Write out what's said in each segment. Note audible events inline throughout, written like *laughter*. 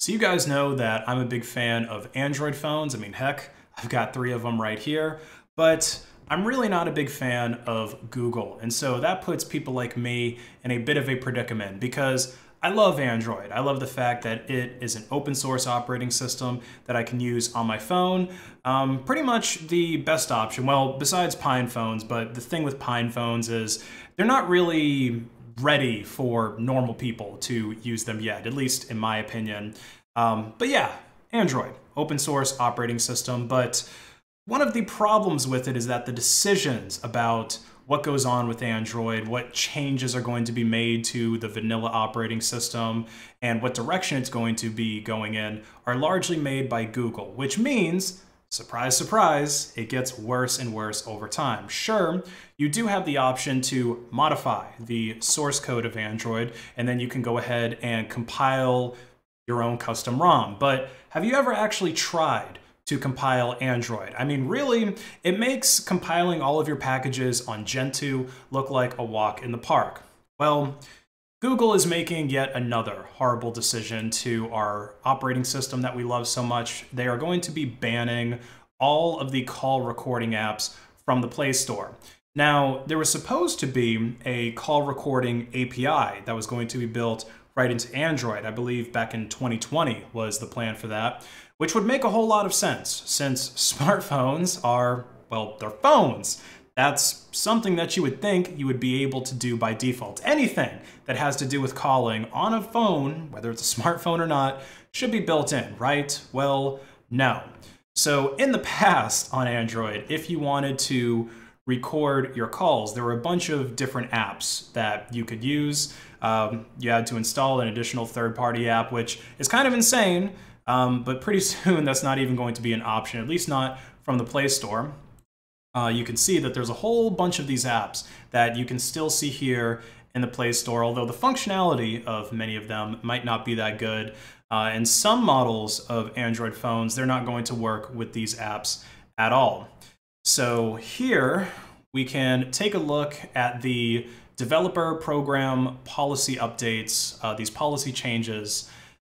So you guys know that I'm a big fan of Android phones. I mean, heck, I've got three of them right here, but I'm really not a big fan of Google. And so that puts people like me in a bit of a predicament because I love Android. I love the fact that it is an open source operating system that I can use on my phone. Um, pretty much the best option, well, besides Pine phones, but the thing with Pine phones is they're not really ready for normal people to use them yet, at least in my opinion. Um, but yeah, Android, open source operating system. But one of the problems with it is that the decisions about what goes on with Android, what changes are going to be made to the vanilla operating system, and what direction it's going to be going in are largely made by Google, which means surprise, surprise, it gets worse and worse over time. Sure, you do have the option to modify the source code of Android, and then you can go ahead and compile your own custom ROM. But have you ever actually tried to compile Android? I mean, really, it makes compiling all of your packages on Gentoo look like a walk in the park. Well, Google is making yet another horrible decision to our operating system that we love so much. They are going to be banning all of the call recording apps from the Play Store. Now, there was supposed to be a call recording API that was going to be built right into Android. I believe back in 2020 was the plan for that, which would make a whole lot of sense since *laughs* smartphones are, well, they're phones. That's something that you would think you would be able to do by default. Anything that has to do with calling on a phone, whether it's a *laughs* smartphone or not, should be built in, right? Well, no. So in the past on Android, if you wanted to record your calls, there were a bunch of different apps that you could use. Um, you had to install an additional third-party app, which is kind of insane, um, but pretty *laughs* soon that's not even going to be an option, at least not from the Play Store uh, you can see that there's a whole bunch of these apps that you can still see here in the Play Store, although the functionality of many of them might not be that good. Uh, and some models of Android phones, they're not going to work with these apps at all. So here we can take a look at the developer program policy updates, uh, these policy changes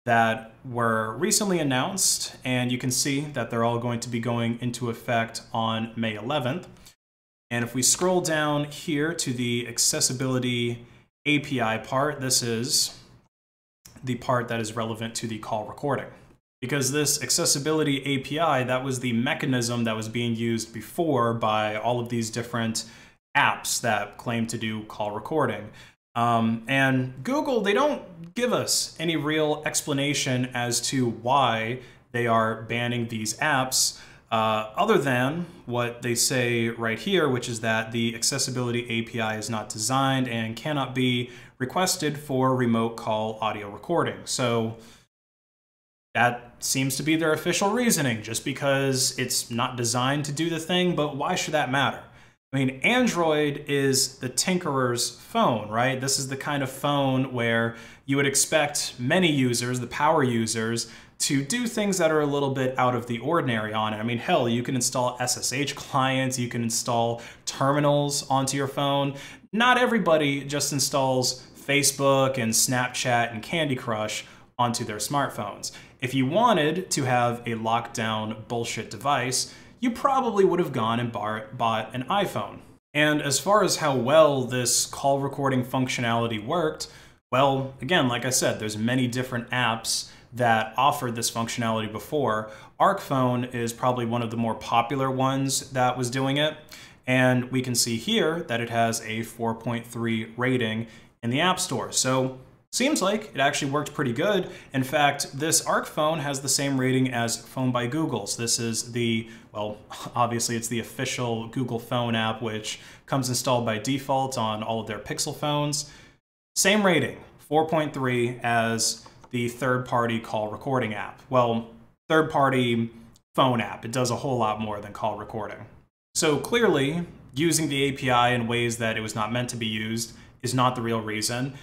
that were recently announced, and you can see that they're all going to be going into effect on May 11th. And if we scroll down here to the accessibility API part, this is the part that is relevant to the call recording. Because this accessibility API, that was the mechanism that was being used before by all of these different apps that claim to do call recording. Um, and Google, they don't give us any real explanation as to why they are banning these apps, uh, other than what they say right here, which is that the accessibility API is not designed and cannot be requested for remote call audio recording. So that seems to be their official reasoning, just because it's not designed to do the thing, but why should that matter? I mean, Android is the tinkerer's phone, right? This is the kind of phone where you would expect many users, the power users, to do things that are a little bit out of the ordinary on it. I mean, hell, you can install SSH clients, you can install terminals onto your phone. Not everybody just installs Facebook and Snapchat and Candy Crush onto their smartphones. If you wanted to have a lockdown bullshit device, you probably would have gone and bought an iPhone. And as far as how well this call recording functionality worked, well, again, like I said, there's many different apps that offered this functionality before. ArcPhone is probably one of the more popular ones that was doing it. And we can see here that it has a 4.3 rating in the App Store. So Seems like it actually worked pretty good. In fact, this Arc phone has the same rating as Phone by Google's. This is the, well, *laughs* obviously it's the official Google Phone app, which comes installed by default on all of their Pixel phones. Same rating, 4.3 as the third-party call recording app. Well, third-party phone app. It does a whole lot more than call recording. So clearly, using the API in ways that it was not meant to be used is not the real reason.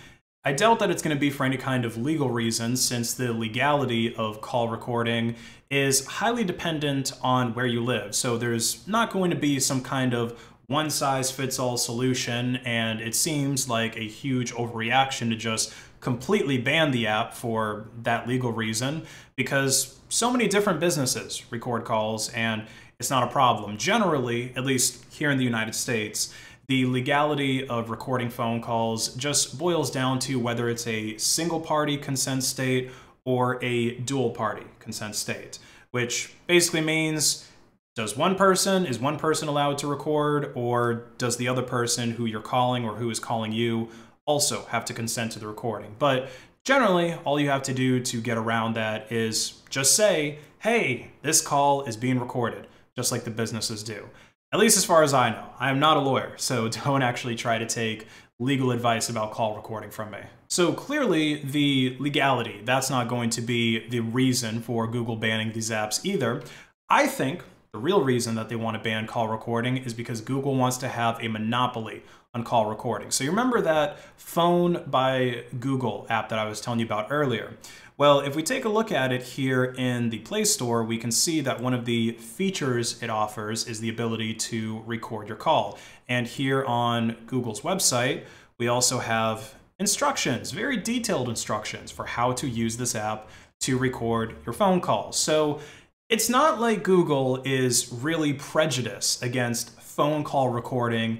I doubt that it's going to be for any kind of legal reason since the legality of call recording is highly dependent on where you live. So there's not going to be some kind of one size fits all solution and it seems like a huge overreaction to just completely ban the app for that legal reason because so many different businesses record calls and it's not a problem. Generally, at least here in the United States, the legality of recording phone calls just boils down to whether it's a single party consent state or a dual party consent state, which basically means does one person, is one person allowed to record, or does the other person who you're calling or who is calling you also have to consent to the recording? But generally, all you have to do to get around that is just say, hey, this call is being recorded, just like the businesses do. At least as far as I know. I am not a lawyer, so *laughs* don't actually try to take legal advice about call recording from me. So clearly, the legality, that's not going to be the reason for Google banning these apps either. I think the real reason that they want to ban call recording is because Google wants to have a monopoly on call recording. So you remember that phone by Google app that I was telling you about earlier? Well, if we take a look at it here in the Play Store, we can see that one of the features it offers is the ability to record your call. And here on Google's website, we also have instructions, very detailed instructions for how to use this app to record your phone calls. So it's not like Google is really prejudiced against phone call recording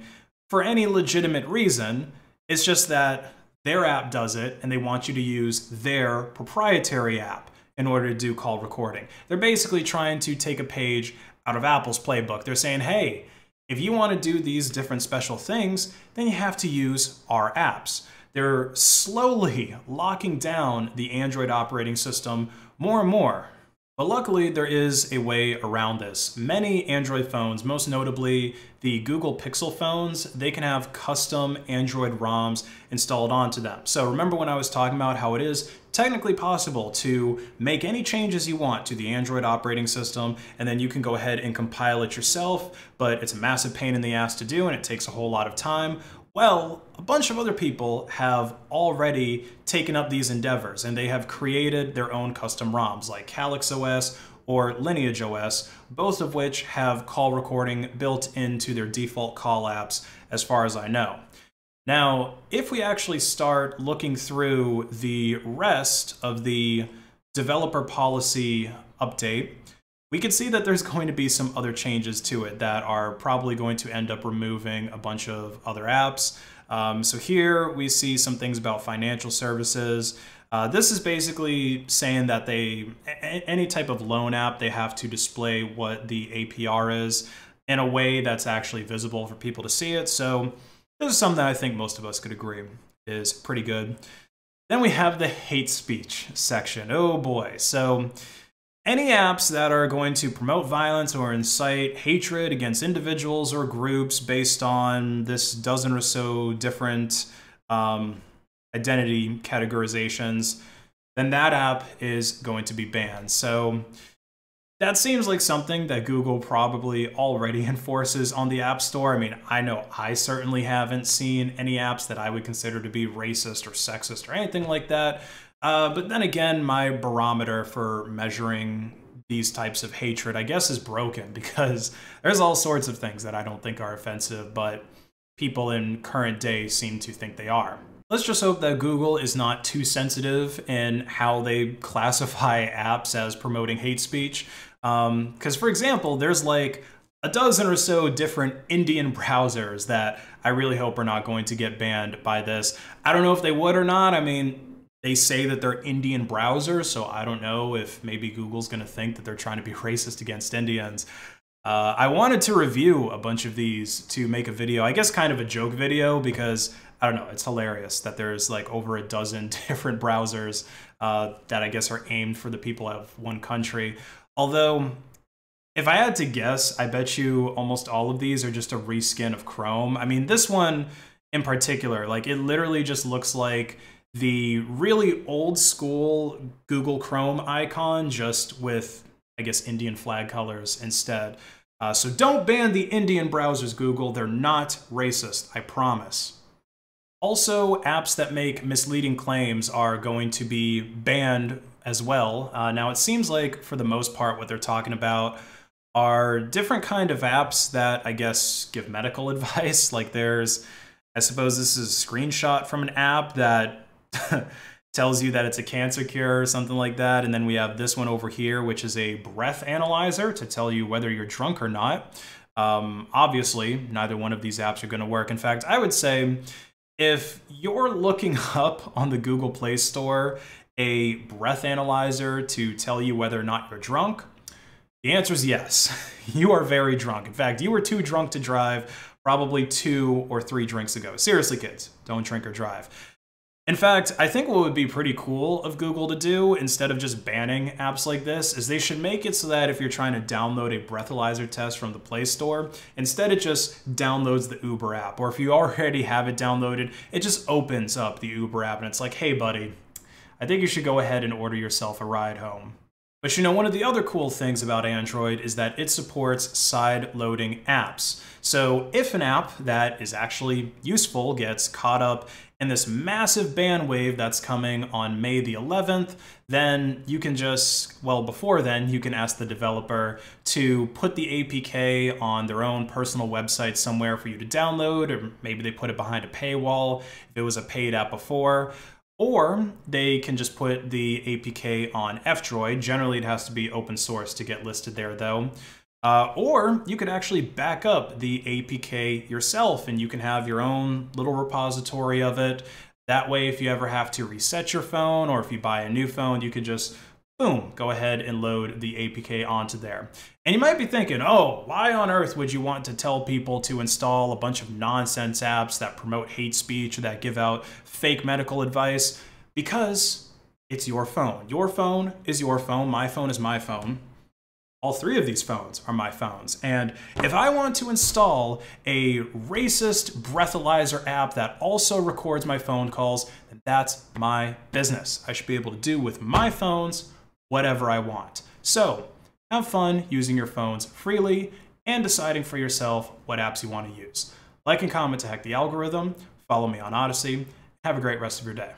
for any legitimate reason. It's just that their app does it and they want you to use their proprietary app in order to do call recording. They're basically trying to take a page out of Apple's playbook. They're saying, hey, if you want to do these different special things, then you have to use our apps. They're slowly locking down the Android operating system more and more but luckily, there is a way around this. Many Android phones, most notably the Google Pixel phones, they can have custom Android ROMs installed onto them. So remember when I was talking about how it is technically possible to make any changes you want to the Android operating system, and then you can go ahead and compile it yourself, but it's a massive pain in the ass to do and it takes a whole lot of time. Well, a bunch of other people have already taken up these endeavors and they have created their own custom ROMs like Calyx OS or Lineage OS, both of which have call recording built into their default call apps as far as I know. Now, if we actually start looking through the rest of the developer policy update, we can see that there's going to be some other changes to it that are probably going to end up removing a bunch of other apps. Um, so here we see some things about financial services. Uh, this is basically saying that they, any type of loan app, they have to display what the APR is in a way that's actually visible for people to see it. So this is something I think most of us could agree is pretty good. Then we have the hate speech section. Oh boy. So any apps that are going to promote violence or incite hatred against individuals or groups based on this dozen or so different um, identity categorizations, then that app is going to be banned. So that seems like something that Google probably already *laughs* enforces on the App Store. I mean, I know I certainly haven't seen any apps that I would consider to be racist or sexist or anything like that. Uh, but then again, my barometer for measuring these types of hatred, I guess, is broken *laughs* because there's all sorts of things that I don't think are offensive, but people in current day seem to think they are. Let's just hope that Google is not too sensitive in how they *laughs* classify apps as promoting hate speech. Because, um, for example, there's like a dozen or so different Indian *laughs* browsers that I really hope are not going to get banned by this. I don't know if they would or not. I mean, they say that they're Indian browsers, so I don't know if maybe Google's going to think that they're trying to be *laughs* racist against Indians. Uh, I wanted to review a bunch of these to make a video, I guess kind of a joke video, because I don't know, it's hilarious that there's like over a dozen *laughs* different browsers uh, that I guess are aimed for the people of one country. Although, if I had to guess, I bet you almost all of these are just a reskin of Chrome. I mean, this one in particular, like it literally just looks like the really old school Google Chrome icon just with, I guess, Indian flag colors instead. Uh, so don't ban the Indian browsers, Google. They're not racist, I promise. Also, apps that make misleading claims are going to be banned as well. Uh, now, it seems like, for the most part, what they're talking about are different kind of apps that, I guess, give medical *laughs* advice. Like there's, I suppose this is a screenshot from an app that *laughs* tells you that it's a cancer cure or something like that. And then we have this one over here, which is a breath analyzer to tell you whether you're drunk or not. Um, obviously, neither one of these apps are going to work. In fact, I would say if you're looking *laughs* up on the Google Play Store a breath analyzer to tell you whether or not you're drunk, the answer is yes. *laughs* You are very drunk. In fact, you were too drunk to drive probably two or three drinks ago. Seriously, kids, don't drink or drive. In fact, I think what would be pretty cool of Google to do, instead of just banning apps like this, is they should make it so that if you're trying to download a breathalyzer test from the Play Store, instead it just downloads the Uber app. Or if you already have it downloaded, it just opens up the Uber app and it's like, hey buddy, I think you should go ahead and order yourself a ride home. But you know, one of the other cool things about Android is that it supports side-loading apps. So if an app that is actually useful gets caught up in this massive ban wave that's coming on May the 11th, then you can just, well, before then, you can ask the developer to put the APK on their own personal website somewhere for you to download, or maybe they put it behind a paywall if it was a paid app before. Or they can just put the APK on F-Droid. Generally, it has to be open source to get listed there, though. Uh, or you could actually back up the APK yourself and you can have your own little repository of it. That way, if you ever have to reset your phone or if you buy a new phone, you could just, boom, go ahead and load the APK onto there. And you might be thinking, oh, why on earth would you want to tell people to install a bunch of nonsense apps that promote hate speech or that give out fake medical advice? Because it's your phone. Your phone is your phone. My phone is my phone all three of these phones are my phones. And if I want to install a racist breathalyzer app that also records my phone calls, then that's my business. I should be able to do with my phones whatever I want. So have fun using your phones freely and deciding for yourself what apps you want to use. Like and comment to hack the algorithm, follow me on Odysee, have a great rest of your day.